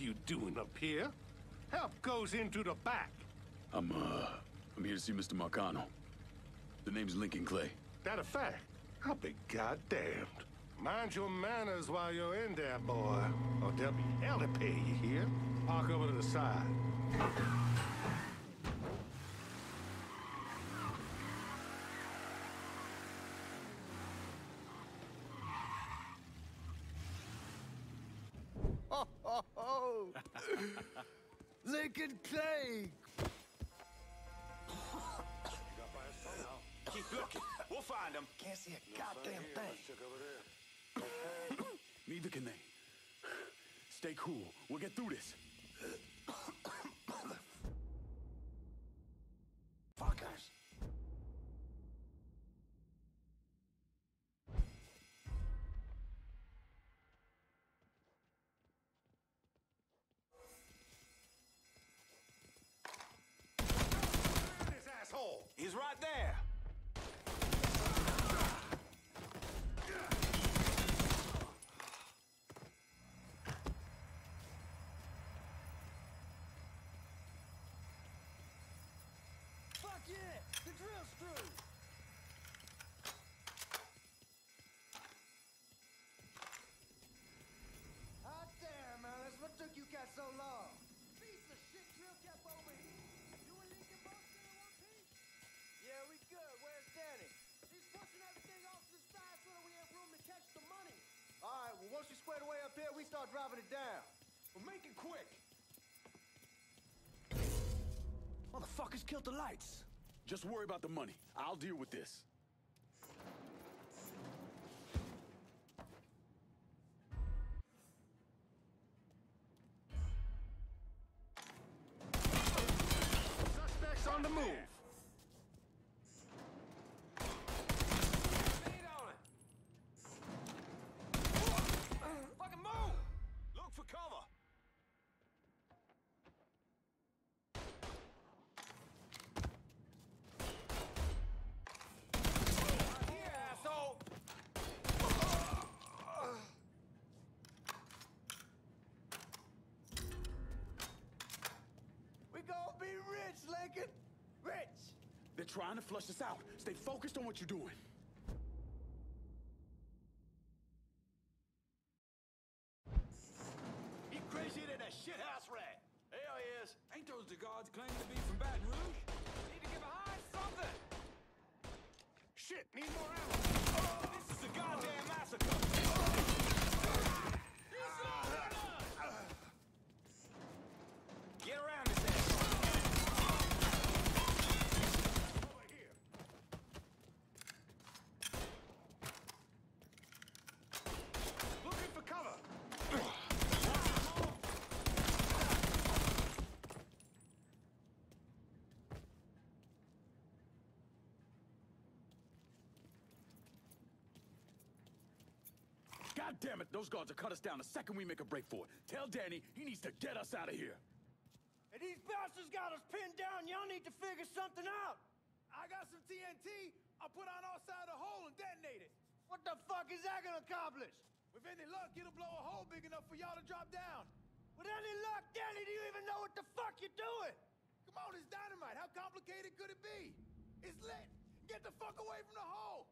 you doing up here? Help goes into the back. I'm, uh, I'm here to see Mr. Marcano. The name's Lincoln Clay. That a fact? I'll be goddamned. Mind your manners while you're in there, boy. Or there'll be hell to pay you here. Park over to the side. Ho, ho, ho! Lincoln Clay! Keep looking. We'll find them. Can't see a goddamn thing. Neither can they. Stay cool. We'll get through this. Right, well, once you squared away up here, we start driving it down. Well, make it quick. Motherfuckers killed the lights. Just worry about the money. I'll deal with this. Trying to flush us out. Stay focused on what you're doing. He crazier than a shithouse rat. Hell he is. Ain't those the guards claim to be from Baton Rouge? Need to get behind something. Shit, need more ammo. This is a goddamn massacre. Get around this asshole. Over here. Looking for cover. Damn it, those guards will cut us down the second we make a break for it. Tell Danny he needs to get us out of here. Hey, these bastards got us pinned down. Y'all need to figure something out. I got some TNT. I'll put on our side of the hole and detonate it. What the fuck is that gonna accomplish? With any luck, it'll blow a hole big enough for y'all to drop down. With any luck, Danny, do you even know what the fuck you're doing? Come on, it's dynamite. How complicated could it be? It's lit. Get the fuck away from the hole.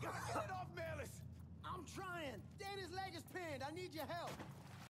Gotta get it off, Melis. I'm trying. Danny's leg is pinned. I need your help.